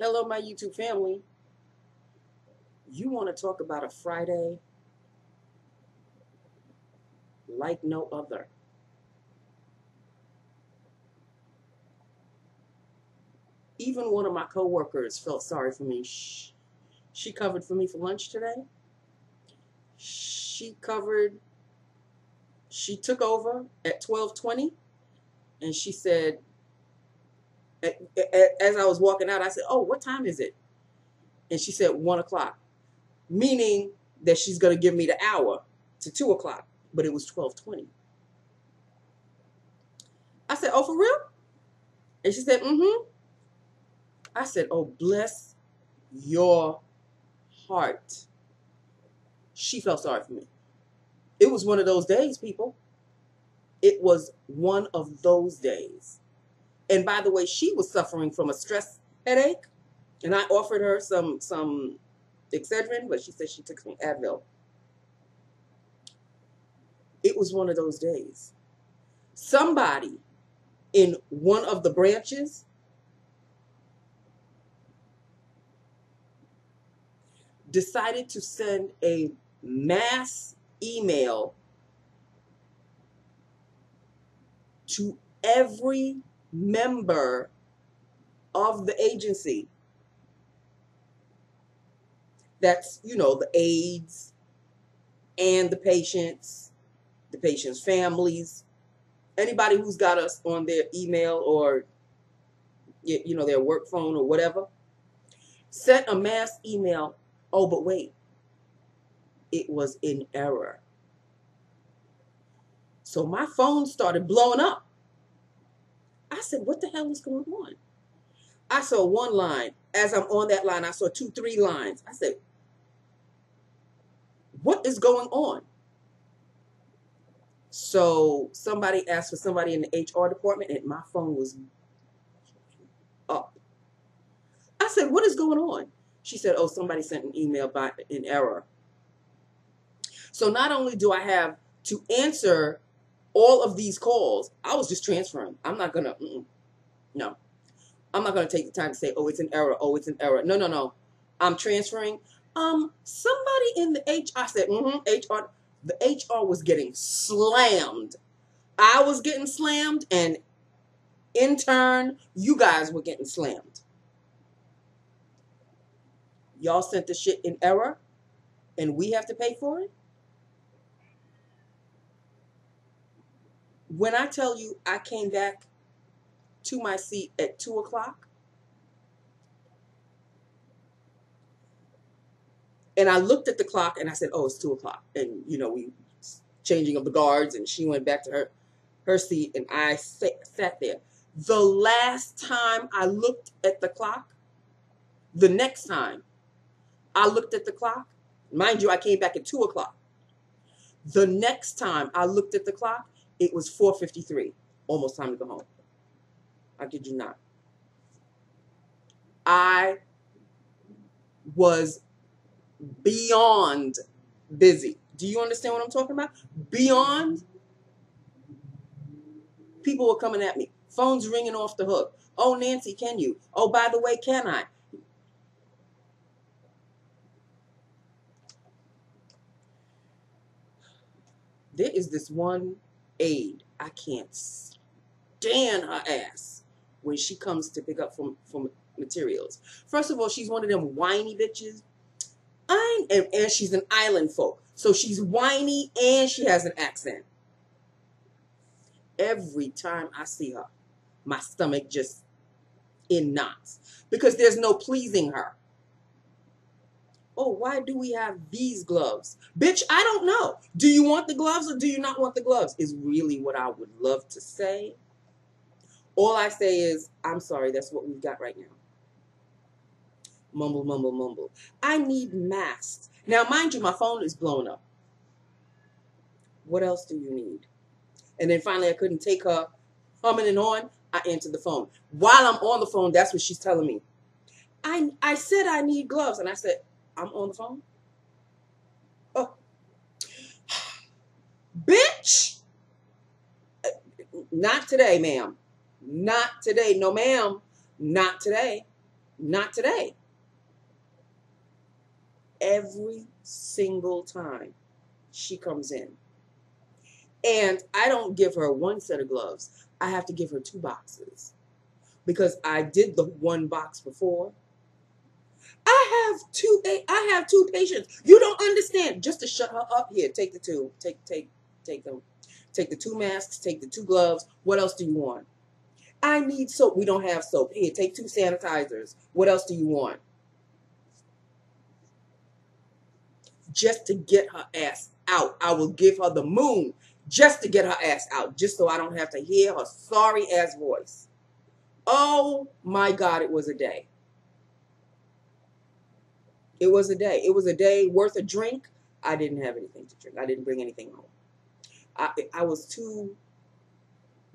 Hello, my YouTube family. You want to talk about a Friday like no other? Even one of my coworkers felt sorry for me. She covered for me for lunch today. She covered, she took over at 1220 and she said, as I was walking out, I said, oh, what time is it? And she said, one o'clock, meaning that she's going to give me the hour to two o'clock, but it was 1220. I said, oh, for real? And she said, mm-hmm. I said, oh, bless your heart. She felt sorry for me. It was one of those days, people. It was one of those days. And by the way, she was suffering from a stress headache, and I offered her some some Excedrin, but she said she took some Advil. It was one of those days. Somebody in one of the branches decided to send a mass email to every member of the agency. That's, you know, the aides and the patients, the patients' families, anybody who's got us on their email or, you know, their work phone or whatever, sent a mass email. Oh, but wait, it was in error. So my phone started blowing up. I said, what the hell is going on? I saw one line. As I'm on that line, I saw two, three lines. I said, what is going on? So somebody asked for somebody in the HR department, and my phone was up. I said, what is going on? She said, oh, somebody sent an email by in error. So not only do I have to answer all of these calls, I was just transferring. I'm not gonna, mm -mm, no, I'm not gonna take the time to say, oh, it's an error. Oh, it's an error. No, no, no. I'm transferring. Um, somebody in the HR said, mm-hmm, HR. The HR was getting slammed. I was getting slammed, and in turn, you guys were getting slammed. Y'all sent the shit in error, and we have to pay for it. When I tell you I came back to my seat at 2 o'clock, and I looked at the clock and I said, oh, it's 2 o'clock. And, you know, we changing of the guards, and she went back to her, her seat, and I sat, sat there. The last time I looked at the clock, the next time I looked at the clock, mind you, I came back at 2 o'clock. The next time I looked at the clock, it was 4.53. Almost time to go home. I kid you not. I was beyond busy. Do you understand what I'm talking about? Beyond. People were coming at me. Phones ringing off the hook. Oh, Nancy, can you? Oh, by the way, can I? There is this one aide. I can't stand her ass when she comes to pick up from, from materials. First of all, she's one of them whiny bitches. I and, and she's an island folk. So she's whiny and she has an accent. Every time I see her, my stomach just in knots because there's no pleasing her. Oh, why do we have these gloves? Bitch, I don't know. Do you want the gloves or do you not want the gloves? Is really what I would love to say. All I say is, I'm sorry, that's what we've got right now. Mumble, mumble, mumble. I need masks. Now, mind you, my phone is blown up. What else do you need? And then finally, I couldn't take her humming and on. I answered the phone. While I'm on the phone, that's what she's telling me. I, I said I need gloves. And I said, I'm on the phone. Oh. Bitch! Not today, ma'am. Not today. No, ma'am. Not today. Not today. Every single time she comes in. And I don't give her one set of gloves. I have to give her two boxes. Because I did the one box before. I have two I have two patients. You don't understand. Just to shut her up here, take the two. Take take take them. Take the two masks, take the two gloves. What else do you want? I need soap. We don't have soap. Here, take two sanitizers. What else do you want? Just to get her ass out. I will give her the moon just to get her ass out, just so I don't have to hear her sorry ass voice. Oh my God, it was a day. It was a day. It was a day worth a drink. I didn't have anything to drink. I didn't bring anything home. I, I was too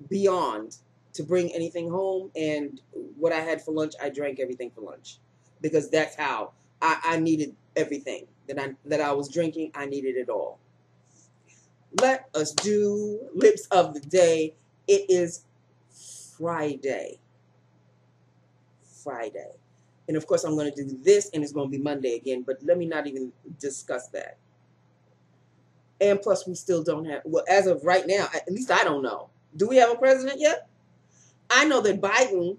beyond to bring anything home. And what I had for lunch, I drank everything for lunch because that's how I, I needed everything that I that I was drinking. I needed it all. Let us do lips of the day. It is Friday. Friday. And of course, I'm going to do this, and it's going to be Monday again. But let me not even discuss that. And plus, we still don't have, well, as of right now, at least I don't know. Do we have a president yet? I know that Biden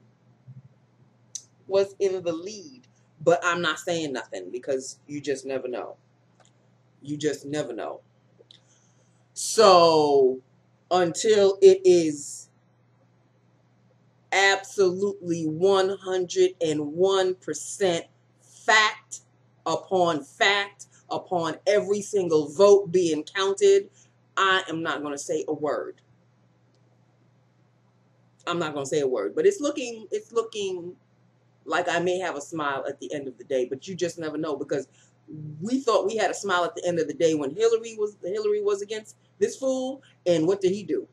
was in the lead, but I'm not saying nothing because you just never know. You just never know. So until it is absolutely 101% fact upon fact upon every single vote being counted, I am not going to say a word. I'm not going to say a word, but it's looking it's looking like I may have a smile at the end of the day, but you just never know because we thought we had a smile at the end of the day when Hillary was Hillary was against this fool, and what did he do?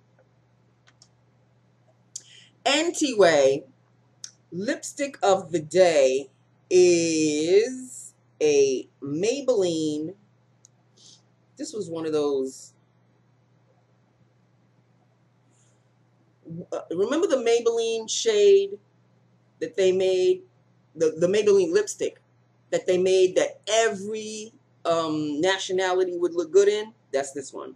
Anyway, lipstick of the day is a Maybelline. This was one of those. Uh, remember the Maybelline shade that they made, the, the Maybelline lipstick that they made that every um, nationality would look good in? That's this one.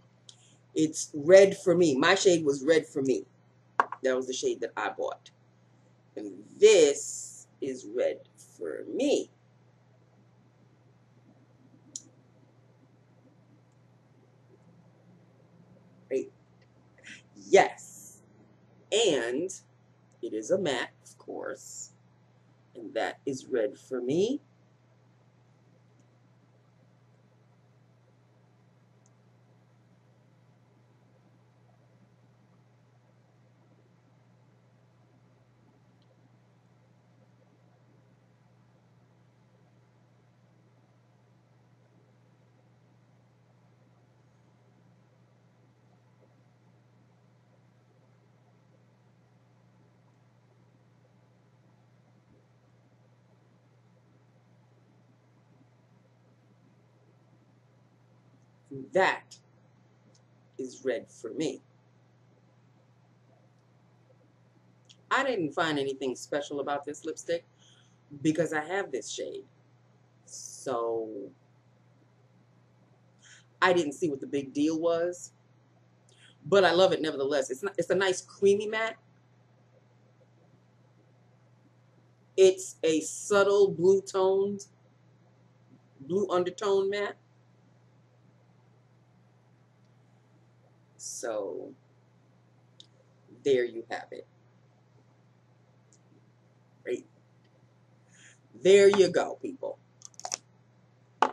It's red for me. My shade was red for me. That was the shade that I bought. And this is red for me. Right? Yes. And it is a matte, of course. And that is red for me. That is red for me. I didn't find anything special about this lipstick because I have this shade. So I didn't see what the big deal was. But I love it nevertheless. It's not, it's a nice creamy matte. It's a subtle blue toned, blue undertone matte. So there you have it. Right. There you go, people.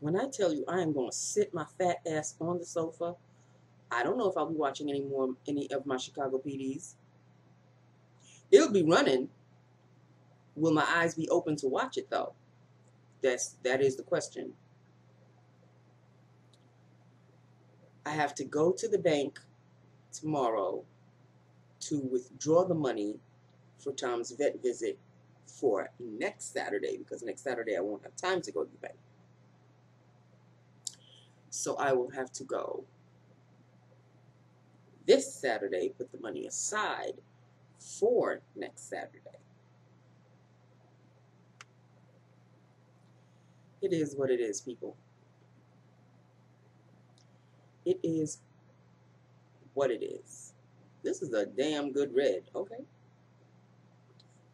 When I tell you I am going to sit my fat ass on the sofa, I don't know if I'll be watching any more any of my Chicago PDs. It'll be running. Will my eyes be open to watch it though? That's that is the question. I have to go to the bank tomorrow to withdraw the money for Tom's vet visit for next Saturday because next Saturday I won't have time to go to the bank. So I will have to go this Saturday, put the money aside for next Saturday. It is what it is, people. It is what it is. This is a damn good red. Okay.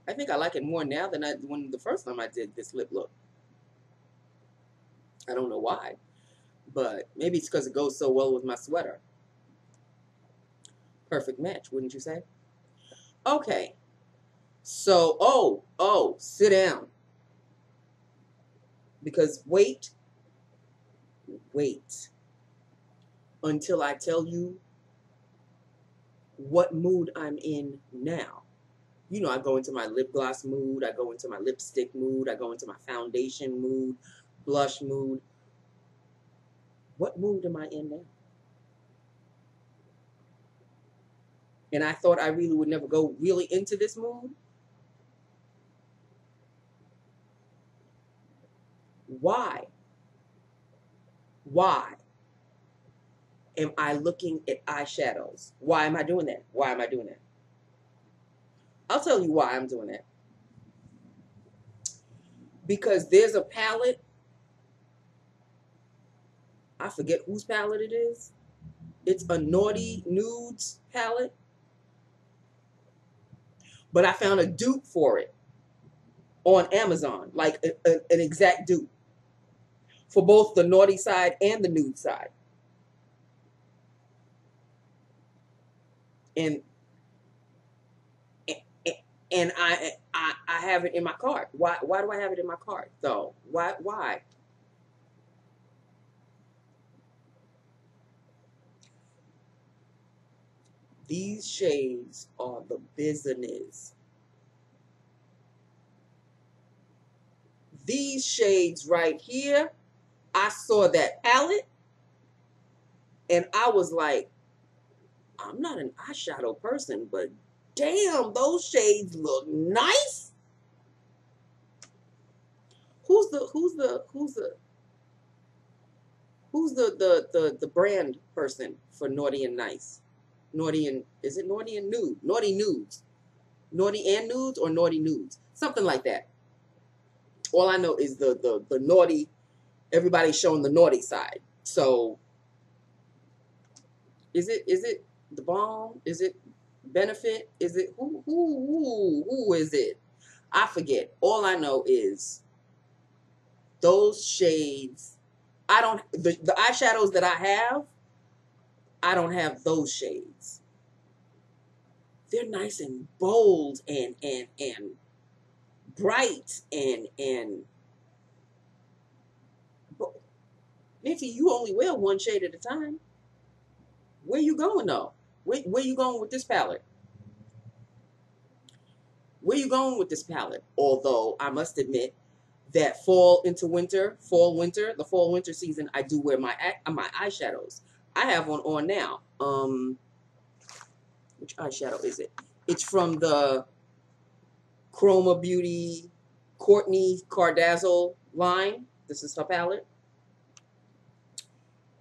I think I like it more now than I when the first time I did this lip look. I don't know why, but maybe it's because it goes so well with my sweater. Perfect match, wouldn't you say? Okay. So, oh, oh, sit down. Because wait, wait until I tell you what mood I'm in now. You know, I go into my lip gloss mood, I go into my lipstick mood, I go into my foundation mood, blush mood. What mood am I in now? And I thought I really would never go really into this mood. Why? Why am I looking at eyeshadows? Why am I doing that? Why am I doing that? I'll tell you why I'm doing that. Because there's a palette. I forget whose palette it is. It's a Naughty Nudes palette. But I found a dupe for it on Amazon, like a, a, an exact dupe for both the naughty side and the nude side. And and I, I I have it in my cart. Why why do I have it in my cart though? Why why? These shades are the business. These shades right here, I saw that palette and I was like, I'm not an eyeshadow person, but damn, those shades look nice. Who's the who's the who's the who's the the the, the brand person for naughty and nice? Naughty and is it naughty and nude? Naughty nudes. Naughty and nudes or naughty nudes? Something like that. All I know is the the the naughty everybody's showing the naughty side. So is it is it theBalm? Is it benefit? Is it who who who who is it? I forget. All I know is those shades. I don't the, the eyeshadows that I have, I don't have those shades. They're nice and bold and and and bright and and Nikki, you only wear one shade at a time. Where you going though? Where, where you going with this palette? Where you going with this palette? Although I must admit that fall into winter, fall winter, the fall winter season, I do wear my my eyeshadows. I have one on now. Um, which eyeshadow is it? It's from the Khroma Beauty Kourtney Kardazzle line. This is her palette.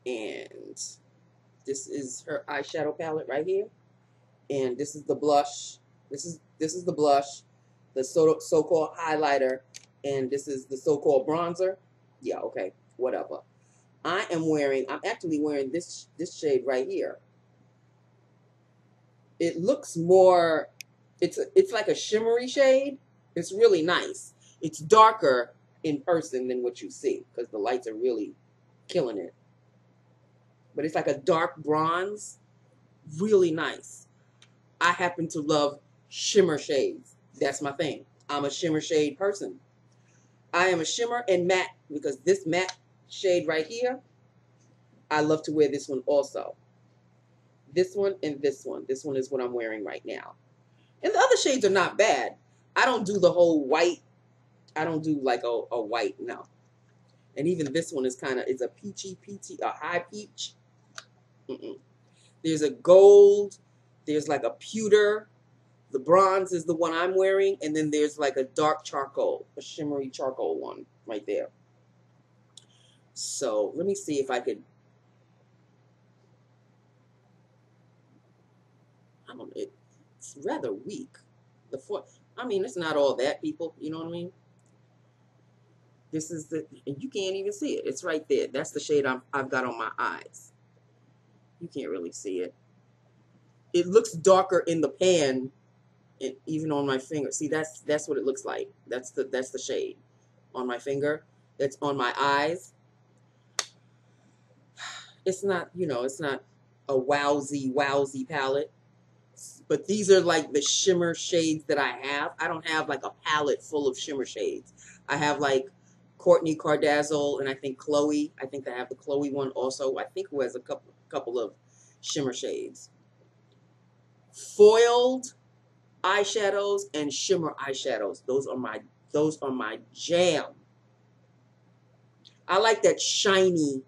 And this is her eyeshadow palette right here. And this is the blush. This is this is the blush, the so, so-called highlighter, and this is the so-called bronzer. Yeah, okay, whatever. I am wearing, I'm actually wearing this this shade right here. It looks more, it's a, it's like a shimmery shade. It's really nice. It's darker in person than what you see because the lights are really killing it but it's like a dark bronze. Really nice. I happen to love shimmer shades. That's my thing. I'm a shimmer shade person. I am a shimmer and matte because this matte shade right here, I love to wear this one also. This one and this one. This one is what I'm wearing right now. And the other shades are not bad. I don't do the whole white. I don't do like a, a white, no. And even this one is kind of, it's a peachy, peachy, a high peach. Mm-mm. There's a gold. There's like a pewter. The bronze is the one I'm wearing. And then there's like a dark charcoal, a shimmery charcoal one right there. So let me see if I could. I don't it, It's rather weak. The four, I mean, it's not all that, people. You know what I mean? This is the, and you can't even see it. It's right there. That's the shade I'm, I've got on my eyes. You can't really see it. It looks darker in the pan, and even on my finger. See, that's that's what it looks like. That's the that's the shade on my finger. That's on my eyes. It's not, you know, it's not a wowsy, wowsy palette. But these are like the shimmer shades that I have. I don't have like a palette full of shimmer shades. I have like Kourtney Kardashian and I think Khloé. I think I have the Khloé one also. I think who has a couple couple of shimmer shades. Foiled eyeshadows and shimmer eyeshadows. Those are my those are my jam. I like that shiny,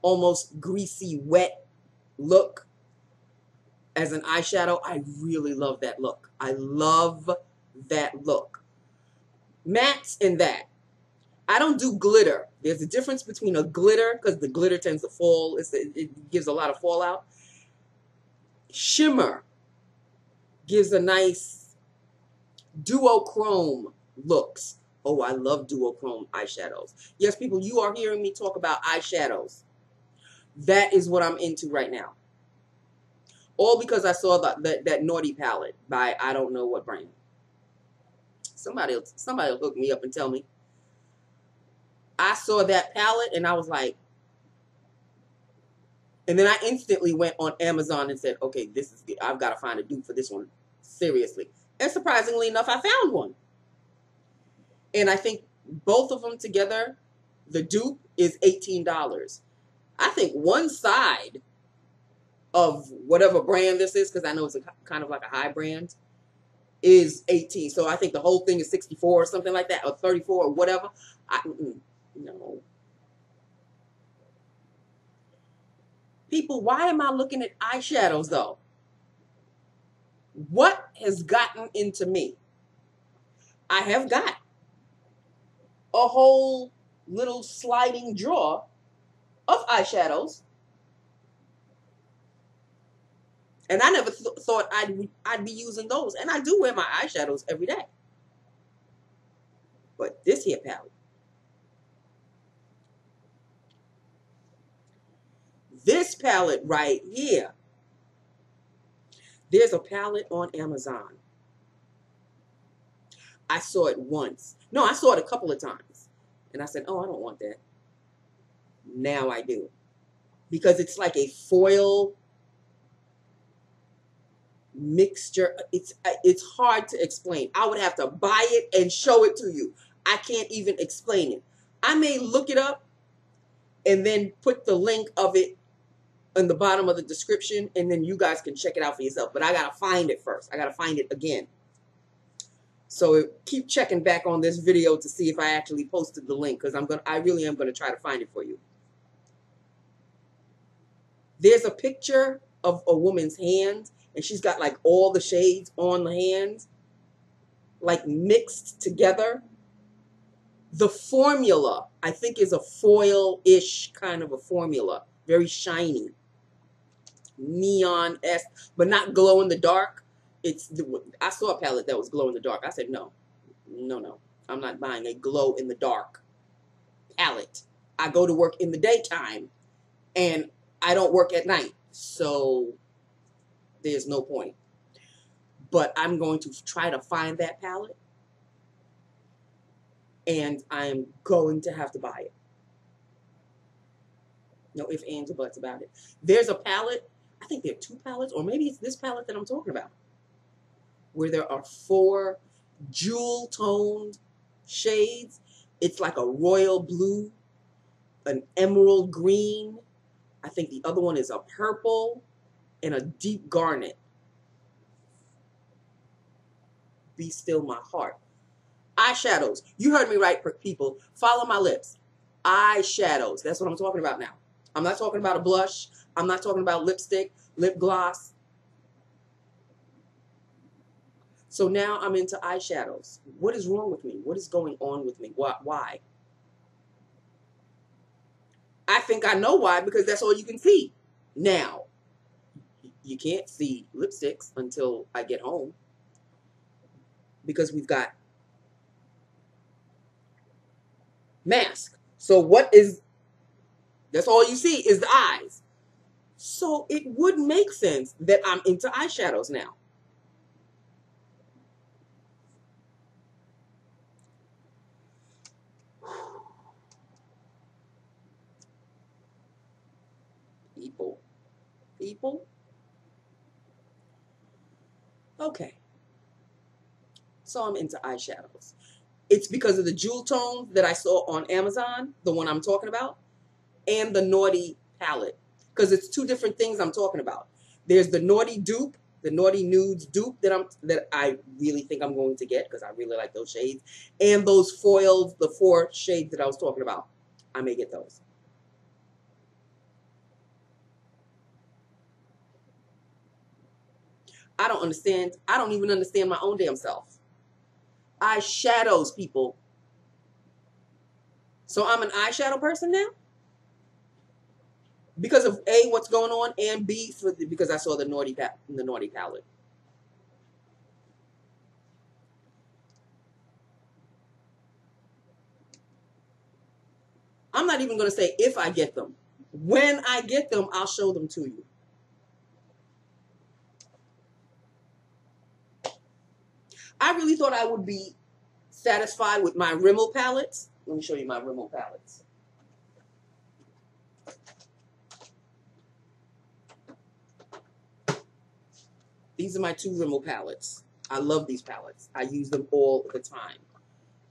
almost greasy, wet look as an eyeshadow. I really love that look. I love that look. Mattes in that. I don't do glitter. There's a difference between a glitter, because the glitter tends to fall. It gives a lot of fallout. Shimmer gives a nice duochrome looks. Oh, I love duochrome eyeshadows. Yes, people, you are hearing me talk about eyeshadows. That is what I'm into right now. All because I saw the, the, that naughty palette by I don't know what brand. Somebody, somebody will hook me up and tell me. I saw that palette and I was like, and then I instantly went on Amazon and said, okay, this is, good. I've got to find a dupe for this one. Seriously. And surprisingly enough, I found one. And I think both of them together, the dupe is $18. I think one side of whatever brand this is, because I know it's a, kind of like a high brand, is 18. So I think the whole thing is 64 or something like that, or 34 or whatever. I, no. People, why am I looking at eyeshadows though? What has gotten into me? I have got a whole little sliding drawer of eyeshadows. And I never th thought I'd, I'd be using those. And I do wear my eyeshadows every day. But this here palette This palette right here. There's a palette on Amazon. I saw it once. No, I saw it a couple of times. And I said, oh, I don't want that. Now I do. Because it's like a foil mixture. It's uh, it's hard to explain. I would have to buy it and show it to you. I can't even explain it. I may look it up and then put the link of it in the bottom of the description, and then you guys can check it out for yourself. But I got to find it first. I got to find it again. So keep checking back on this video to see if I actually posted the link because I'm gonna I really am to try to find it for you. There's a picture of a woman's hand and she's got like all the shades on the hand like mixed together. The formula I think is a foil-ish kind of a formula, very shiny neon s, but not glow in the dark. It's the, I saw a palette that was glow in the dark. I said no, no, no. I'm not buying a glow in the dark palette. I go to work in the daytime, and I don't work at night, so there's no point. But I'm going to try to find that palette, and I'm going to have to buy it. No ifs, ands, or buts about it. There's a palette I think there are two palettes, or maybe it's this palette that I'm talking about, where there are four jewel toned shades. It's like a royal blue, an emerald green. I think the other one is a purple and a deep garnet. Be still my heart. Eyeshadows. You heard me right, people. Follow my lips. Eyeshadows. That's what I'm talking about now. I'm not talking about a blush. I'm not talking about lipstick, lip gloss. So now I'm into eyeshadows. What is wrong with me? What is going on with me? Why? I think I know why because that's all you can see. Now, you can't see lipsticks until I get home because we've got mask. So what is that's all you see is the eyes. So it would make sense that I'm into eyeshadows now. People. People. Okay. So I'm into eyeshadows. It's because of the jewel tones that I saw on Amazon, the one I'm talking about, and the Naughty palette. Because it's two different things I'm talking about. There's the Naughty dupe, the Naughty Nudes dupe that I'm that I really think I'm going to get because I really like those shades. And those foils, the four shades that I was talking about. I may get those. I don't understand. I don't even understand my own damn self. Eyeshadows, people. So I'm an eyeshadow person now? Because of A, what's going on, and B, for the, because I saw the naughty the naughty palette. I'm not even going to say if I get them. When I get them, I'll show them to you. I really thought I would be satisfied with my Rimmel palettes. Let me show you my Rimmel palettes. These are my two Rimmel palettes. I love these palettes. I use them all the time.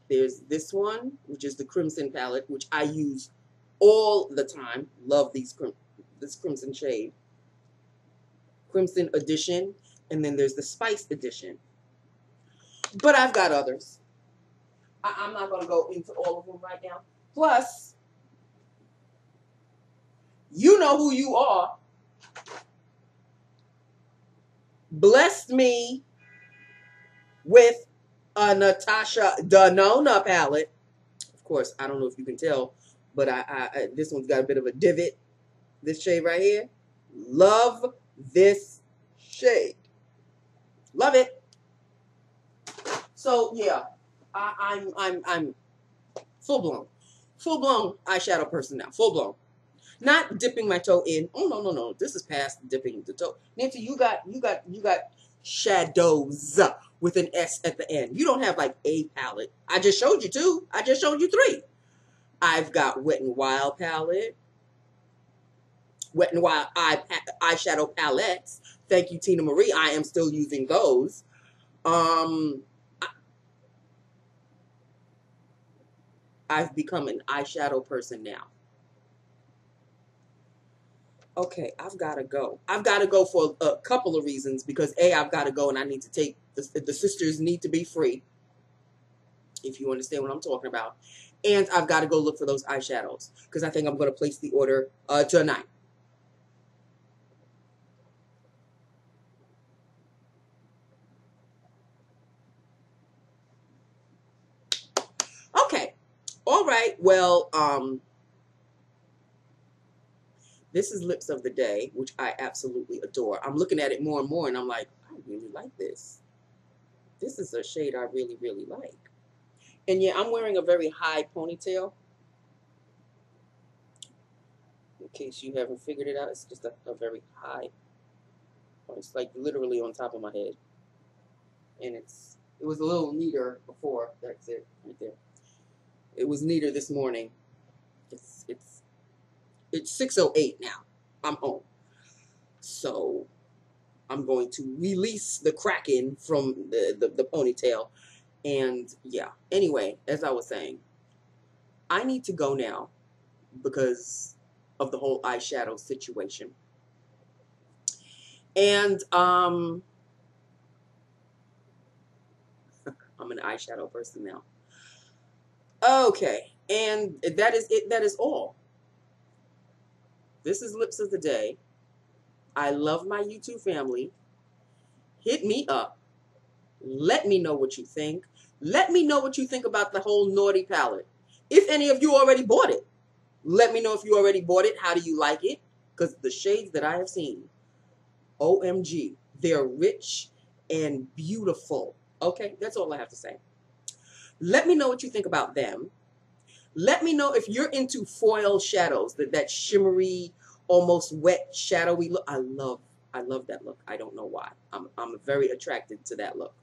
There's this one, which is the Crimson palette, which I use all the time. Love these crim this Crimson shade. Crimson Edition. And then there's the Spice Edition. But I've got others. I, am not going to go into all of them right now. Plus, you know who you are. Blessed me with a Natasha Denona palette. Of course, I don't know if you can tell, but I, I, I this one's got a bit of a divot. This shade right here. Love this shade. Love it. So yeah, I, I'm I'm I'm full blown, full blown eyeshadow person now. Full blown, not dipping my toe in. Oh no no no, this is past dipping the toe. Nancy, you got you got you got shadows with an S at the end. You don't have like a palette. I just showed you two. I just showed you three. I've got Wet and Wild palette. Wet and Wild eye eyeshadow palettes. Thank you, Tina Marie. I am still using those. Um, I've become an eyeshadow person now. Okay, I've got to go. I've got to go for a couple of reasons because A, I've got to go and I need to take, the, the sisters need to be free, if you understand what I'm talking about. And I've got to go look for those eyeshadows because I think I'm going to place the order uh, tonight. Okay. All right, well, um, this is Lips of the Day, which I absolutely adore. I'm looking at it more and more, and I'm like, I really like this. This is a shade I really, really like. And yeah, I'm wearing a very high ponytail. In case you haven't figured it out, it's just a, a very high. It's like literally on top of my head. And it's it was a little neater before. That's it, right there. It was neater this morning. It's it's it's 608 now. I'm home. So I'm going to release the kraken from the, the, the ponytail. And yeah. Anyway, as I was saying, I need to go now because of the whole eyeshadow situation. And um I'm an eyeshadow person now. Okay, and that is it. That is all. This is Lips of the Day. I love my YouTube family. Hit me up. Let me know what you think. Let me know what you think about the whole Naughty palette. If any of you already bought it, let me know if you already bought it. How do you like it? Because the shades that I have seen, OMG, they're rich and beautiful. Okay, that's all I have to say. Let me know what you think about them. Let me know if you're into foil shadows, that, that shimmery, almost wet, shadowy look. I love, I love that look. I don't know why. I'm, I'm very attracted to that look.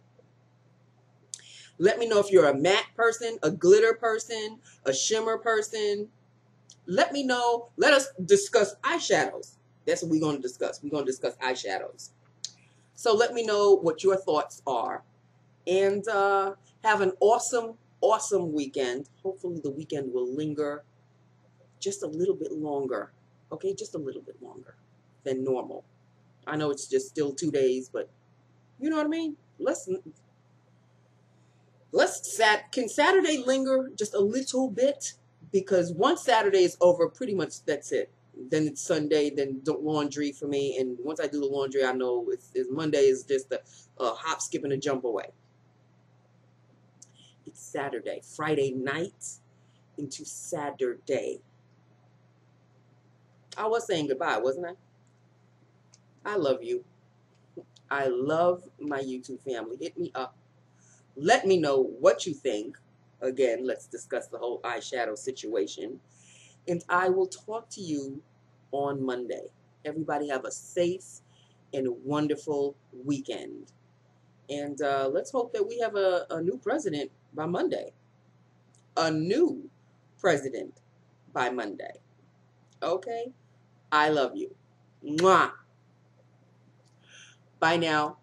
Let me know if you're a matte person, a glitter person, a shimmer person. Let me know. Let us discuss eyeshadows. That's what we're going to discuss. We're going to discuss eyeshadows. So let me know what your thoughts are. And uh, have an awesome, awesome weekend. Hopefully the weekend will linger just a little bit longer. Okay, just a little bit longer than normal. I know it's just still two days, but you know what I mean? Let's let's sat can Saturday linger just a little bit because once Saturday is over, pretty much that's it. Then it's Sunday, then don't laundry for me, and once I do the laundry, I know it's, it's Monday is just a, a hop, skip, and a jump away. It's Saturday, Friday night into Saturday. I was saying goodbye, wasn't I? I love you. I love my YouTube family. Hit me up let me know what you think. Again, let's discuss the whole eyeshadow situation. And I will talk to you on Monday. Everybody have a safe and wonderful weekend. And uh, let's hope that we have a, a new president by Monday. A new president by Monday. Okay? I love you. Mwah. Bye now.